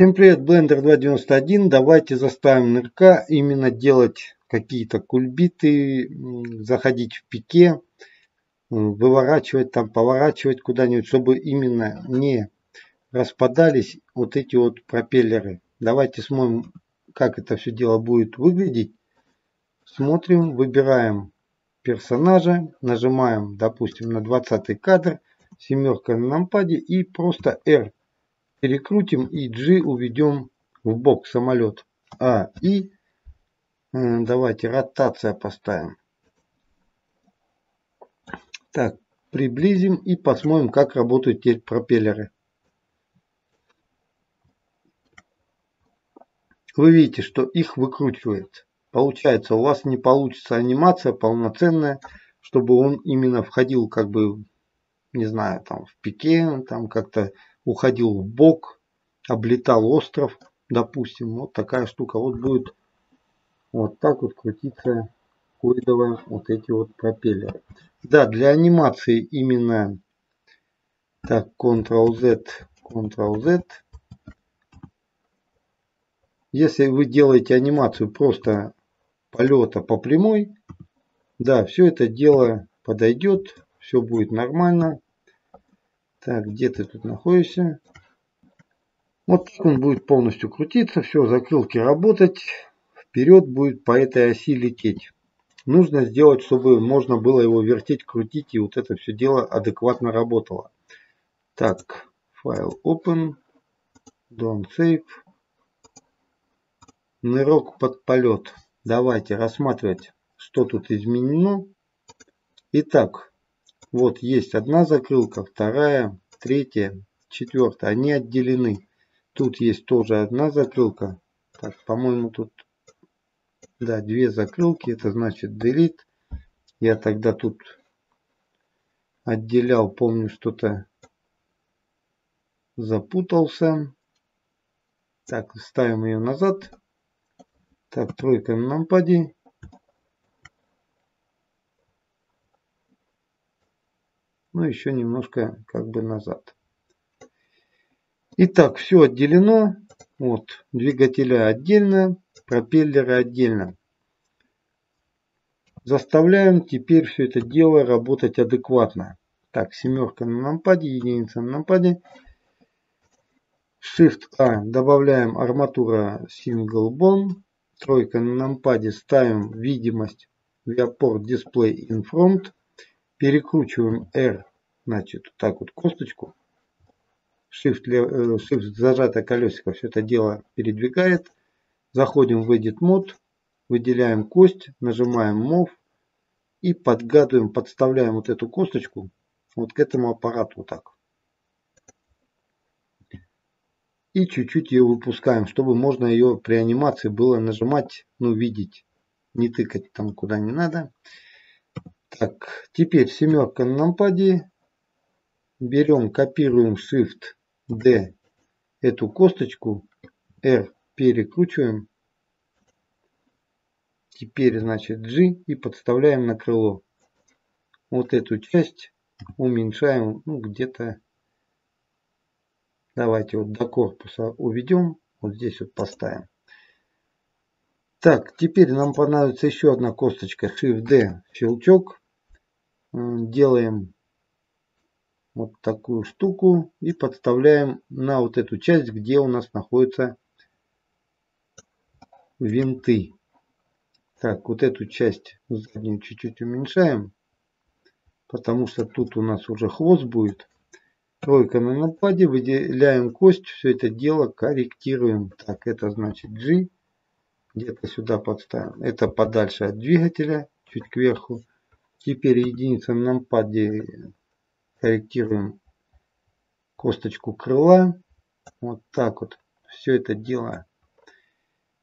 Всем привет, Blender 2.91. Давайте заставим НРК именно делать какие-то кульбиты, заходить в пике, выворачивать там, поворачивать куда-нибудь, чтобы именно не распадались вот эти вот пропеллеры. Давайте смотрим, как это все дело будет выглядеть. Смотрим, выбираем персонажа, нажимаем, допустим, на 20 кадр, семерка на нампаде и просто R перекрутим и G уведем в бок самолет. А, и давайте ротация поставим. Так, приблизим и посмотрим, как работают теперь пропеллеры. Вы видите, что их выкручивает. Получается, у вас не получится анимация полноценная, чтобы он именно входил как бы, не знаю, там в пике, там как-то уходил в бок, облетал остров, допустим. Вот такая штука. Вот будет вот так вот крутиться коидовые вот эти вот пропеллеры. Да, для анимации именно так, Ctrl-Z, Ctrl-Z. Если вы делаете анимацию просто полета по прямой, да, все это дело подойдет, все будет нормально. Так, где ты тут находишься? Вот так он будет полностью крутиться, все, закрылки работать, вперед будет по этой оси лететь. Нужно сделать, чтобы можно было его вертеть, крутить, и вот это все дело адекватно работало. Так, файл open, don't save, нырок под полет. Давайте рассматривать, что тут изменено. Итак, вот есть одна закрылка, вторая, третья, четвертая. Они отделены. Тут есть тоже одна закрылка. Так, по-моему, тут да, две закрылки. Это значит delete. Я тогда тут отделял, помню, что-то запутался. Так, ставим ее назад. Так, тройка на нампаде. Ну еще немножко как бы назад. Итак, все отделено. Вот, двигателя отдельно, пропеллеры отдельно. Заставляем теперь все это дело работать адекватно. Так, семерка на нампаде, единица на нампаде. Shift A добавляем арматура Single Bone. Тройка на нампаде ставим видимость Viewport Display in Front. Перекручиваем R, значит, так вот косточку. Shift, э, shift зажатое колесико все это дело передвигает. Заходим в Edit Mode, выделяем кость, нажимаем Move и подгадываем, подставляем вот эту косточку вот к этому аппарату вот так. И чуть-чуть ее выпускаем, чтобы можно ее при анимации было нажимать, ну видеть, не тыкать там куда не надо. Так, теперь семерка на нампаде. Берем, копируем Shift D эту косточку. R перекручиваем. Теперь, значит, G и подставляем на крыло. Вот эту часть уменьшаем, ну, где-то, давайте вот до корпуса уведем. Вот здесь вот поставим. Так, теперь нам понадобится еще одна косточка. Shift D, щелчок делаем вот такую штуку и подставляем на вот эту часть, где у нас находятся винты. Так, вот эту часть заднюю чуть-чуть уменьшаем, потому что тут у нас уже хвост будет. Тройка на нападе, выделяем кость, все это дело корректируем. Так, это значит G, где-то сюда подставим. Это подальше от двигателя, чуть кверху. Теперь на нампаде корректируем косточку крыла. Вот так вот. Все это дело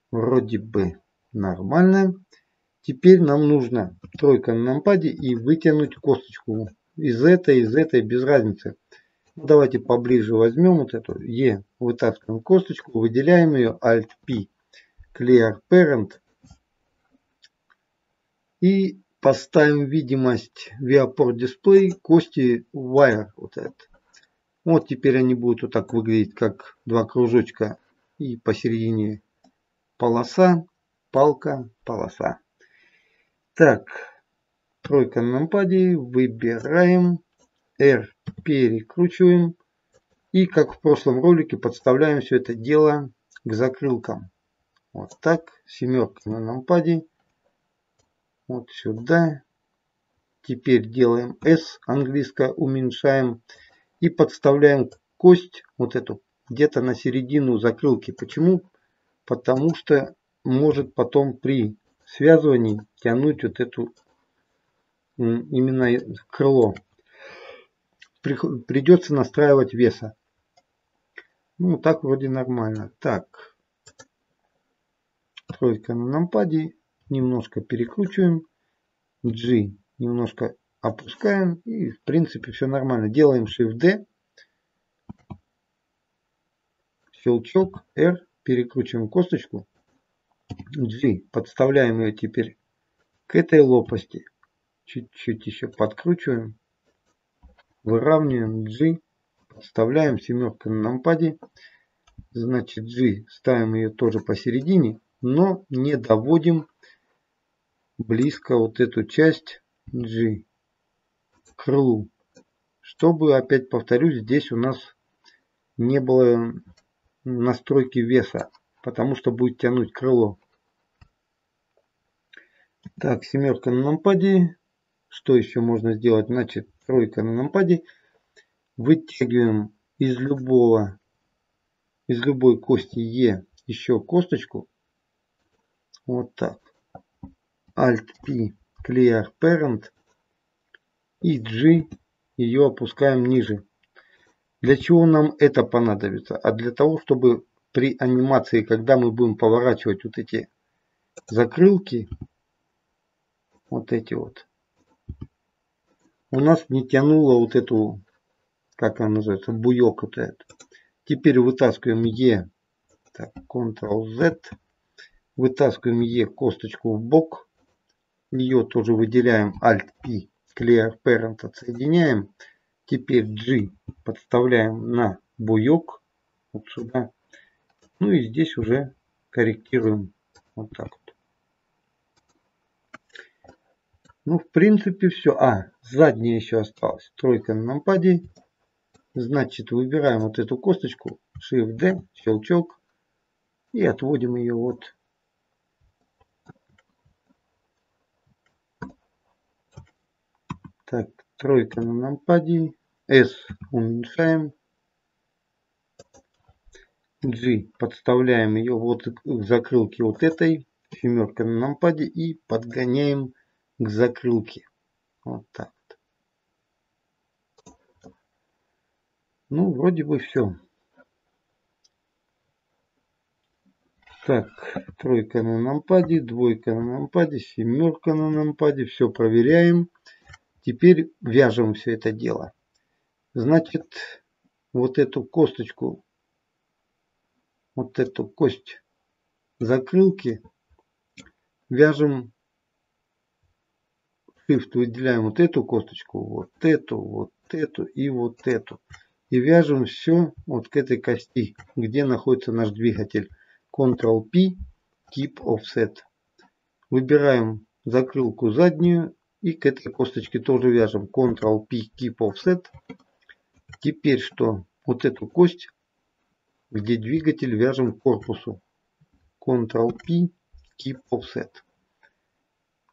вроде бы нормально. Теперь нам нужно тройка на нампаде и вытянуть косточку. Из этой, из этой, без разницы. Ну, давайте поближе возьмем вот эту Е, вытаскиваем косточку, выделяем ее, Alt-P, Clear Parent. И поставим видимость Viaport Display кости Wire. Вот, это. вот теперь они будут вот так выглядеть, как два кружочка и посередине полоса, палка, полоса. Так, тройка на нампаде, выбираем, R перекручиваем и как в прошлом ролике подставляем все это дело к закрылкам. Вот так, семерка на нампаде, вот сюда. Теперь делаем S, английское уменьшаем и подставляем кость, вот эту, где-то на середину закрылки. Почему? Потому что может потом при связывании тянуть вот эту именно крыло. Придется настраивать веса. Ну, так вроде нормально. Так. Тройка на нампаде. Немножко перекручиваем. G немножко опускаем. И в принципе все нормально. Делаем Shift-D. Щелчок. R. Перекручиваем косточку. G. Подставляем ее теперь к этой лопасти. Чуть-чуть еще подкручиваем. Выравниваем G. Подставляем семерка на нампаде. Значит G. Ставим ее тоже посередине. Но не доводим близко вот эту часть G к крылу. Чтобы, опять повторюсь, здесь у нас не было настройки веса, потому что будет тянуть крыло. Так, семерка на нампаде. Что еще можно сделать? Значит, тройка на нампаде. Вытягиваем из любого, из любой кости Е еще косточку. Вот так. Alt-P, Clear Parent. И G ее опускаем ниже. Для чего нам это понадобится? А для того, чтобы при анимации, когда мы будем поворачивать вот эти закрылки, вот эти вот. У нас не тянуло вот эту, как она называется, буек вот этот. Теперь вытаскиваем Е, так, Ctrl-Z, вытаскиваем Е косточку в бок, ее тоже выделяем Alt-P, Clear Parent отсоединяем. Теперь G подставляем на буек, вот сюда. Ну и здесь уже корректируем вот так вот. Ну, в принципе, все. А, задняя еще осталась. Тройка на нампаде. Значит, выбираем вот эту косточку. Shift-D, щелчок. И отводим ее вот. Так, тройка на нампаде. S уменьшаем. G подставляем ее вот к закрылке вот этой. Семерка на нампаде. И подгоняем к закрылке. Вот так. Ну, вроде бы все. Так, тройка на нампаде, двойка на нампаде, семерка на нампаде. Все проверяем. Теперь вяжем все это дело. Значит, вот эту косточку, вот эту кость закрылки вяжем Shift выделяем вот эту косточку, вот эту, вот эту и вот эту. И вяжем все вот к этой кости, где находится наш двигатель. Ctrl-P, Keep Offset. Выбираем закрылку заднюю и к этой косточке тоже вяжем. Ctrl-P, Keep Offset. Теперь что? Вот эту кость, где двигатель, вяжем к корпусу. Ctrl-P, Keep Offset.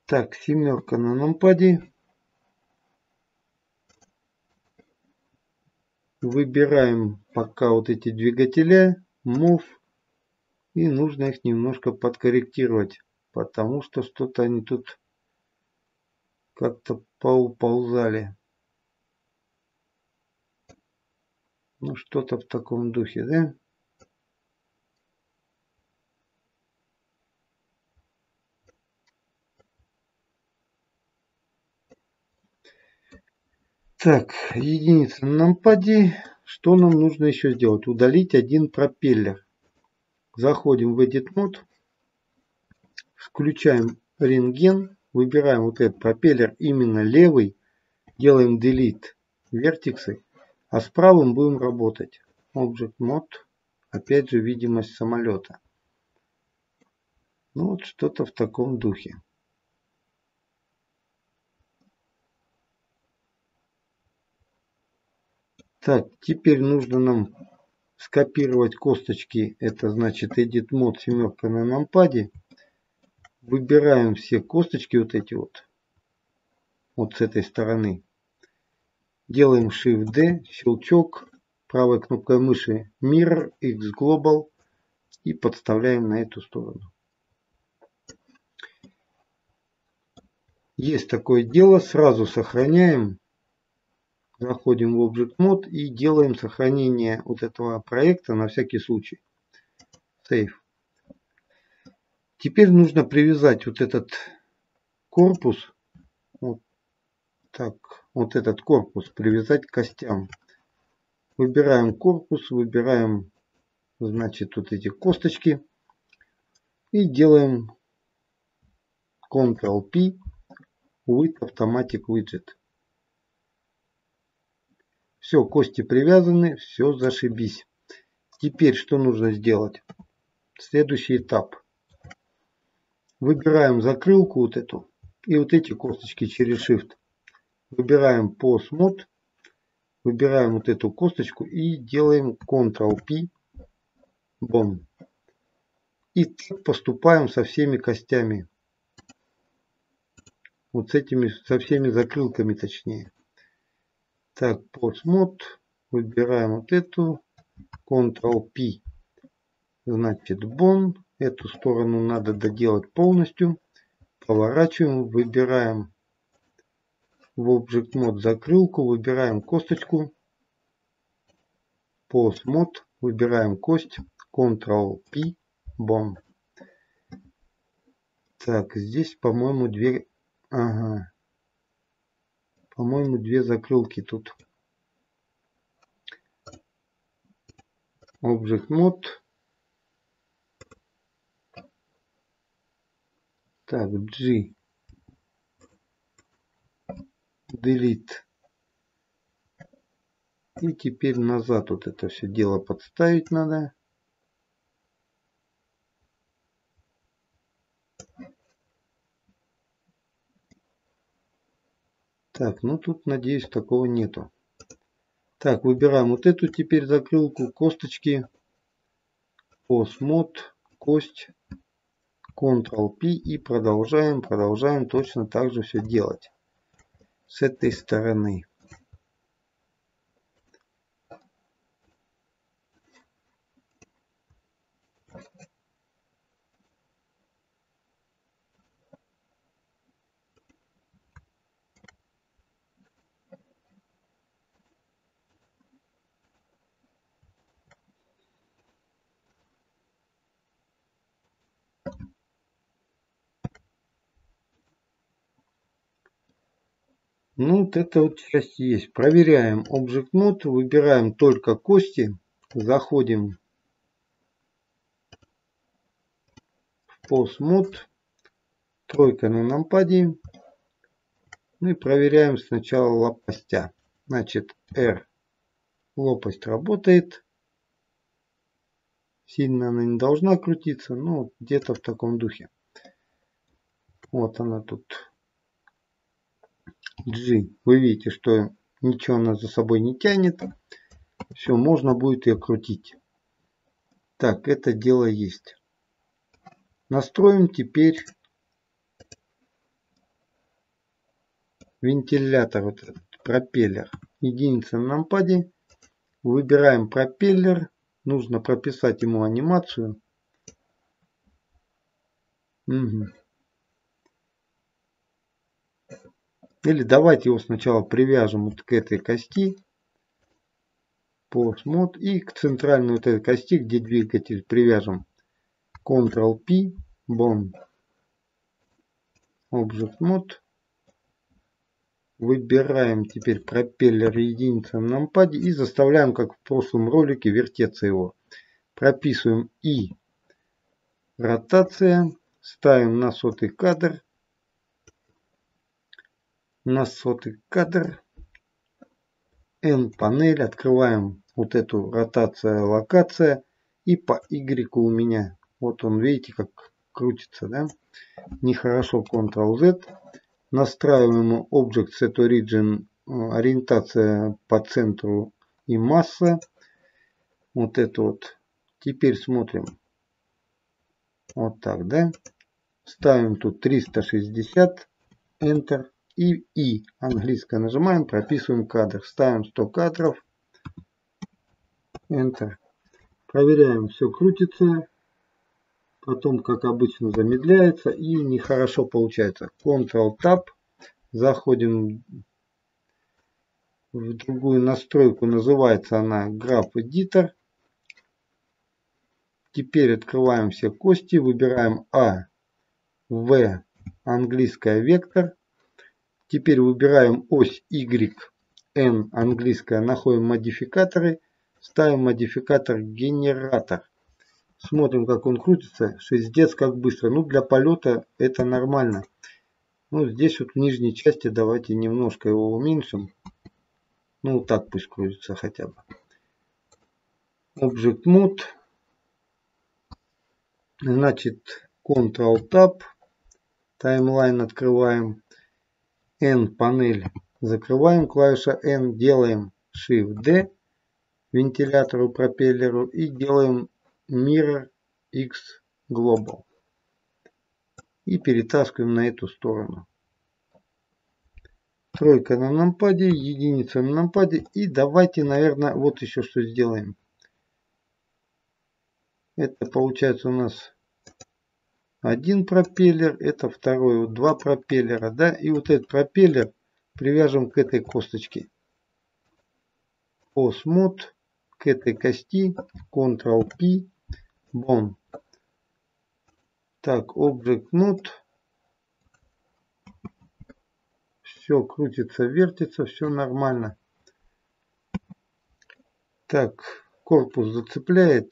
Так, семерка на нампаде. Выбираем пока вот эти двигателя, Move. И нужно их немножко подкорректировать, потому что что-то они тут как-то поуползали. Ну, что-то в таком духе, да? Так, единица на нампаде. Что нам нужно еще сделать? Удалить один пропеллер. Заходим в Edit Mode. Включаем рентген. Выбираем вот этот пропеллер именно левый. Делаем Delete вертексы. А с правым будем работать. Object Mode. опять же видимость самолета. Ну вот что-то в таком духе. Так, теперь нужно нам скопировать косточки. Это значит Edit Mode семерка на нампаде. Выбираем все косточки вот эти вот. Вот с этой стороны. Делаем Shift-D, щелчок, правой кнопкой мыши Mirror X Global и подставляем на эту сторону. Есть такое дело, сразу сохраняем заходим в Object Mode и делаем сохранение вот этого проекта на всякий случай. Save. Теперь нужно привязать вот этот корпус, вот так, вот этот корпус привязать к костям. Выбираем корпус, выбираем, значит, вот эти косточки и делаем Ctrl-P with Automatic Widget. Все, кости привязаны, все зашибись. Теперь что нужно сделать? Следующий этап. Выбираем закрылку вот эту и вот эти косточки через Shift. Выбираем Pose Mode, выбираем вот эту косточку и делаем Ctrl-P, Bone. И поступаем со всеми костями. Вот с этими, со всеми закрылками точнее. Так, postmod. Выбираем вот эту. Ctrl-P. Значит, бон. Эту сторону надо доделать полностью. Поворачиваем. Выбираем в Object Mode закрылку. Выбираем косточку. Postmod. Выбираем кость. Ctrl-P. Бон. Так, здесь, по-моему, дверь... Ага. По-моему, две закрылки тут. Object Mode. Так, G. Delete. И теперь назад вот это все дело подставить надо. Так, ну тут, надеюсь, такого нету. Так, выбираем вот эту теперь закрылку, косточки, Postmod, кость, Ctrl-P и продолжаем, продолжаем точно так же все делать. С этой стороны. Ну, вот эта вот часть есть. Проверяем Object Mode, выбираем только кости, заходим в Pose Mode, тройка на нампаде, ну и проверяем сначала лопастя. Значит, R. Лопасть работает. Сильно она не должна крутиться, но где-то в таком духе. Вот она тут G. Вы видите, что ничего она за собой не тянет. Все, можно будет ее крутить. Так, это дело есть. Настроим теперь вентилятор, вот этот пропеллер. Единица на нампаде. Выбираем пропеллер. Нужно прописать ему анимацию. Угу. Или давайте его сначала привяжем вот к этой кости. Postmod. И к центральной вот этой кости, где двигатель, привяжем Ctrl-P, Bone, Object Mode. Выбираем теперь пропеллер единица на нампаде и заставляем, как в прошлом ролике, вертеться его. Прописываем И. Ротация. Ставим на сотый кадр на сотый кадр. N панель. Открываем вот эту ротация, локация. И по Y у меня, вот он, видите, как крутится, да? Нехорошо Ctrl-Z. Настраиваем Object Set Origin, э, ориентация по центру и масса. Вот это вот. Теперь смотрим. Вот так, да? Ставим тут 360, Enter и И. Английское нажимаем, прописываем кадр. Ставим 100 кадров. Enter. Проверяем, все крутится. Потом, как обычно, замедляется и нехорошо получается. Ctrl-Tab. Заходим в другую настройку. Называется она Graph Editor. Теперь открываем все кости. Выбираем А, В, английская вектор. Теперь выбираем ось Y, N, английская. Находим модификаторы. Ставим модификатор генератор. Смотрим, как он крутится. Шиздец, как быстро. Ну, для полета это нормально. Ну, здесь вот в нижней части давайте немножко его уменьшим. Ну, вот так пусть крутится хотя бы. Object Mode. Значит, Ctrl-Tab. Таймлайн открываем. N панель закрываем. Клавиша N делаем Shift-D вентилятору, пропеллеру и делаем Mirror X Global. И перетаскиваем на эту сторону. Тройка на нампаде, единица на нампаде. И давайте, наверное, вот еще что сделаем. Это получается у нас один пропеллер, это второй, вот два пропеллера, да, и вот этот пропеллер привяжем к этой косточке. Осмод к этой кости, Ctrl-P, Bone. Так, Object Node. Все крутится, вертится, все нормально. Так, корпус зацепляет.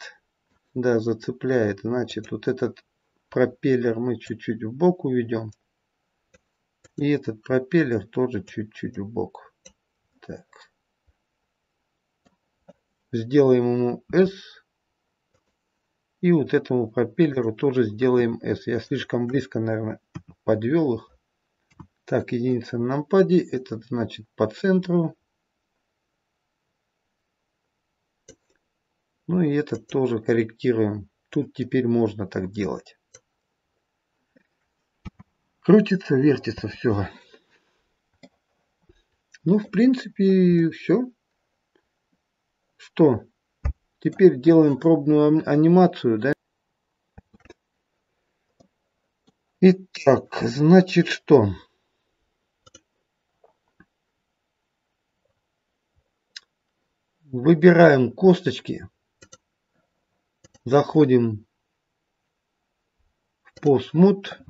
Да, зацепляет. Значит, вот этот пропеллер мы чуть-чуть в бок уведем. И этот пропеллер тоже чуть-чуть в бок. Так. Сделаем ему S. И вот этому пропеллеру тоже сделаем S. Я слишком близко, наверное, подвел их. Так, единица на нампаде. Этот значит по центру. Ну и этот тоже корректируем. Тут теперь можно так делать. Крутится, вертится все. Ну, в принципе, все. Что? Теперь делаем пробную анимацию, да? Итак, значит что? Выбираем косточки. Заходим в постмод.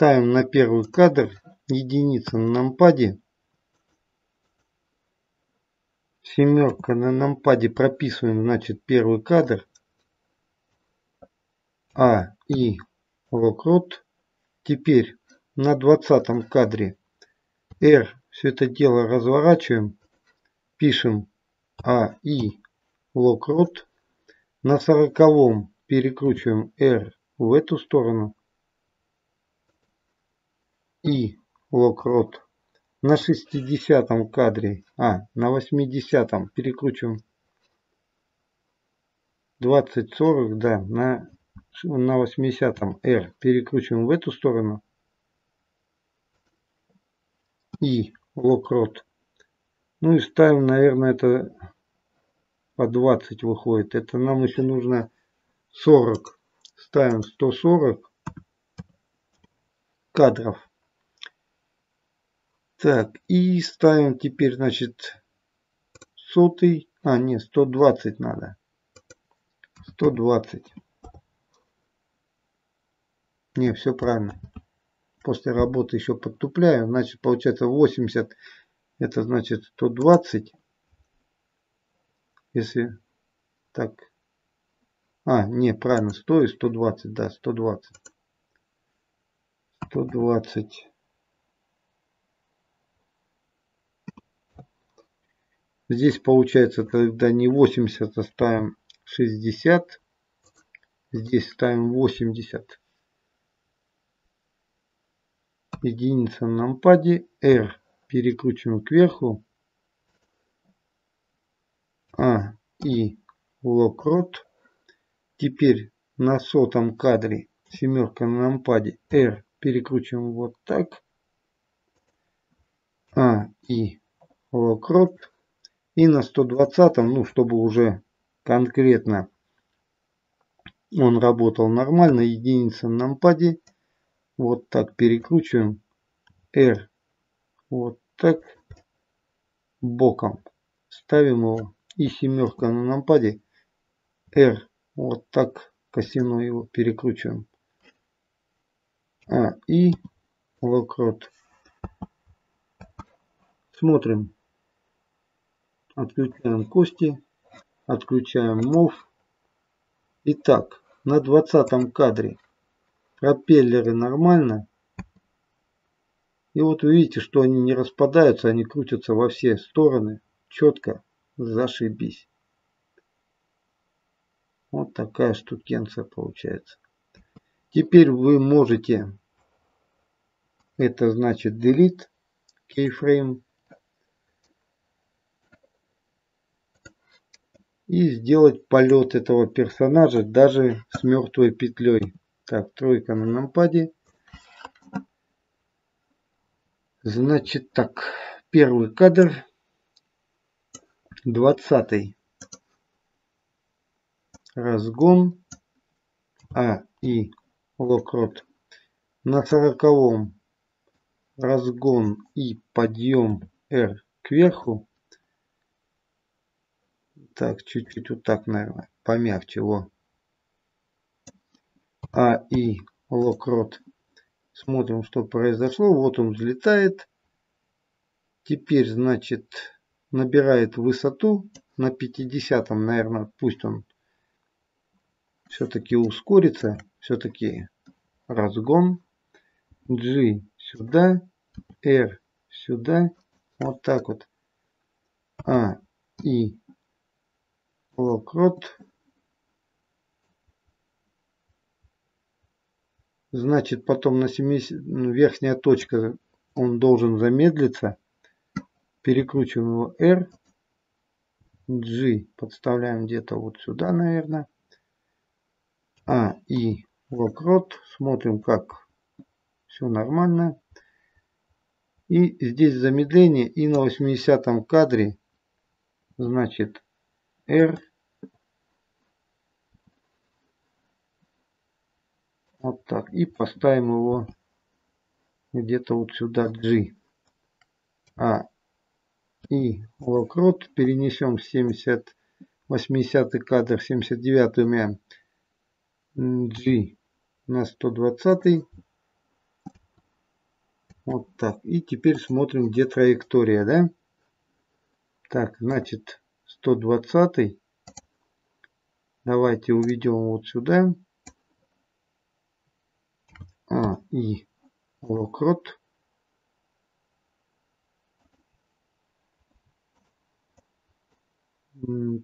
Ставим на первый кадр единица на нампаде. Семерка на нампаде прописываем, значит, первый кадр. А, И, локрот. Теперь на двадцатом кадре R все это дело разворачиваем. Пишем А, И, локрот. На сороковом перекручиваем R в эту сторону и локрот на 60 кадре, а, на 80 перекручиваем 20-40, да, на, на 80 R перекручиваем в эту сторону и локрот. Ну и ставим, наверное, это по 20 выходит. Это нам еще нужно 40. Ставим 140 кадров. Так, и ставим теперь, значит, сотый, а, не, 120 надо. 120. Не, все правильно. После работы еще подтупляю, значит, получается 80, это значит 120. Если так, а, не, правильно, 100 и 120, да, 120. 120. Здесь получается тогда не 80 оставим 60. Здесь ставим 80. Единица на нампаде. R перекручиваем кверху. А и локрот. Теперь на сотом кадре семерка на нампаде. R перекручиваем вот так. А и локрот. И на 120, ну, чтобы уже конкретно он работал нормально, единица на нампаде. Вот так перекручиваем. R. Вот так. Боком. Ставим его. И семерка на нампаде. R. Вот так косину его перекручиваем. А, и локрот. Смотрим. Отключаем кости. Отключаем мов. Итак, на 20 кадре пропеллеры нормально. И вот вы видите, что они не распадаются, они крутятся во все стороны. Четко. Зашибись. Вот такая штукенция получается. Теперь вы можете, это значит delete keyframe и сделать полет этого персонажа даже с мертвой петлей. Так, тройка на нампаде. Значит так, первый кадр, двадцатый разгон, а и локрот. На сороковом разгон и подъем R кверху. Так, чуть-чуть вот так, наверное, помягче его. А и локрот. Смотрим, что произошло. Вот он взлетает. Теперь, значит, набирает высоту на 50, наверное, пусть он все-таки ускорится. Все-таки разгон. G сюда, R сюда. Вот так вот. А, и локрот. Значит, потом на 70, ну, верхняя точка, он должен замедлиться. Перекручиваем его R. G подставляем где-то вот сюда, наверное. А, и локрот. Смотрим, как все нормально. И здесь замедление. И на 80 кадре, значит, R Вот так. И поставим его где-то вот сюда G. А. И локрот перенесем 70, 80 кадр, 79 умя G на 120. Вот так. И теперь смотрим, где траектория, да? Так, значит, 120. Давайте уведем вот сюда а и локрот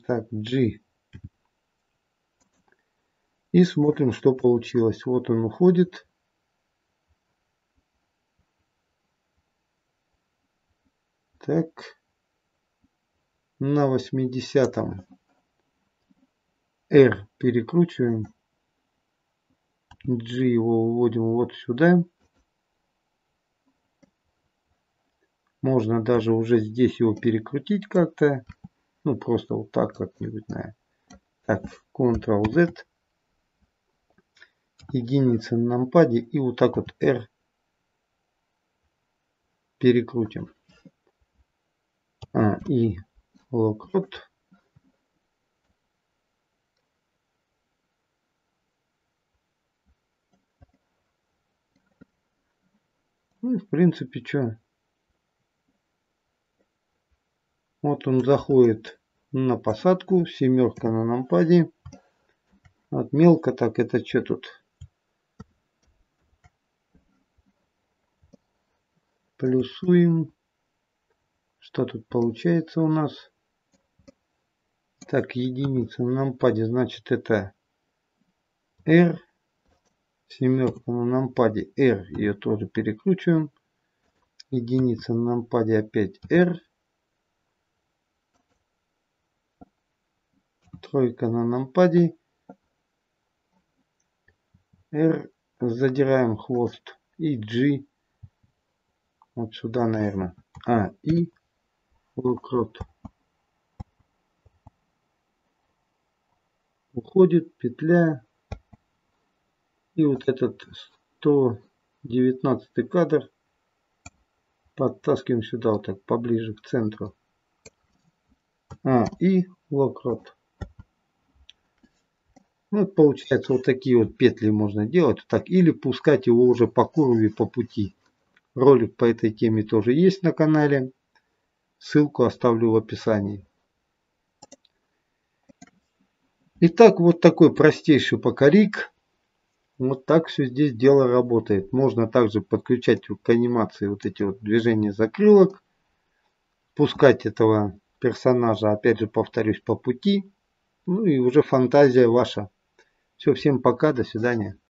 так G. И смотрим что получилось. Вот он уходит. Так. На 80 R перекручиваем G его выводим вот сюда. Можно даже уже здесь его перекрутить как-то. Ну, просто вот так как-нибудь, наверное. Так, Ctrl-Z. Единица на нампаде. И вот так вот R перекрутим. А, и локрот. Ну и в принципе что. Вот он заходит на посадку. Семерка на нампаде. Вот мелко так это что тут? Плюсуем. Что тут получается у нас? Так, единица на нампаде, значит это R. Семерка на нампаде R. Ее тоже перекручиваем. Единица на нампаде опять R. Тройка на нампаде. R. Задираем хвост. И G. Вот сюда, наверное. А, и лукрот. Уходит петля. И вот этот 119 кадр подтаскиваем сюда вот так поближе к центру. А, и локрот. Вот получается вот такие вот петли можно делать. Так, или пускать его уже по курве по пути. Ролик по этой теме тоже есть на канале. Ссылку оставлю в описании. Итак, вот такой простейший покорик. Вот так все здесь дело работает. Можно также подключать к анимации вот эти вот движения закрылок. Пускать этого персонажа, опять же повторюсь, по пути. Ну и уже фантазия ваша. Все, всем пока, до свидания.